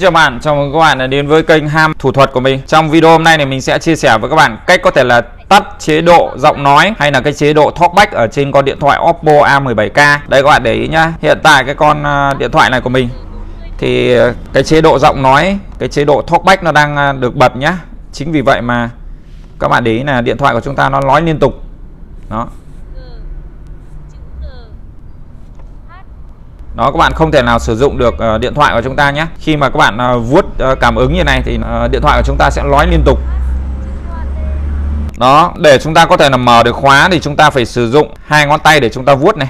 chào bạn, chào mừng các bạn đã đến với kênh Ham Thủ thuật của mình. Trong video hôm nay này mình sẽ chia sẻ với các bạn cách có thể là tắt chế độ giọng nói hay là cái chế độ talkback ở trên con điện thoại Oppo A17k. Đây các bạn để ý nhá. Hiện tại cái con à, điện thoại này của mình thì à, cái chế độ giọng nói, cái chế độ talkback nó đang à, được bật nhá. Chính vì vậy mà các bạn để ý là điện thoại của chúng ta nó nói liên tục. Đó. Đó các bạn không thể nào sử dụng được uh, điện thoại của chúng ta nhé. Khi mà các bạn uh, vuốt uh, cảm ứng như này thì uh, điện thoại của chúng ta sẽ nói liên tục. Đó để chúng ta có thể là mở được khóa thì chúng ta phải sử dụng hai ngón tay để chúng ta vuốt này.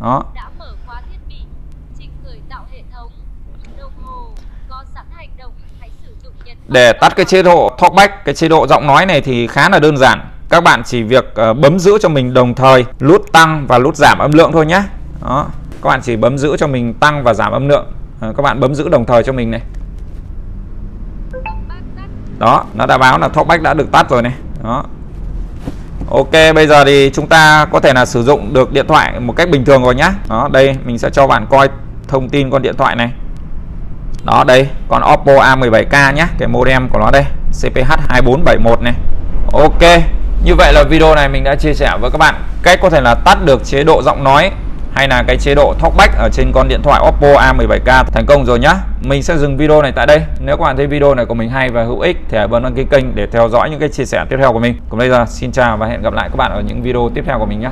Đó. Để tắt cái chế độ talkback cái chế độ giọng nói này thì khá là đơn giản. Các bạn chỉ việc bấm giữ cho mình đồng thời nút tăng và nút giảm âm lượng thôi nhé. Đó các bạn chỉ bấm giữ cho mình tăng và giảm âm lượng. À, các bạn bấm giữ đồng thời cho mình này. Đó nó đã báo là talkback đã được tắt rồi này. Đó. Ok bây giờ thì chúng ta có thể là sử dụng được điện thoại một cách bình thường rồi nhá. Đó đây mình sẽ cho bạn coi thông tin con điện thoại này. Đó đây con Oppo A17k nhé cái modem của nó đây CPH2471 này. Ok như vậy là video này mình đã chia sẻ với các bạn cách có thể là tắt được chế độ giọng nói hay là cái chế độ talkback ở trên con điện thoại Oppo A17k thành công rồi nhá. Mình sẽ dừng video này tại đây. Nếu các bạn thấy video này của mình hay và hữu ích thì hãy bấm đăng ký kênh để theo dõi những cái chia sẻ tiếp theo của mình. Còn bây giờ, xin chào và hẹn gặp lại các bạn ở những video tiếp theo của mình nhé.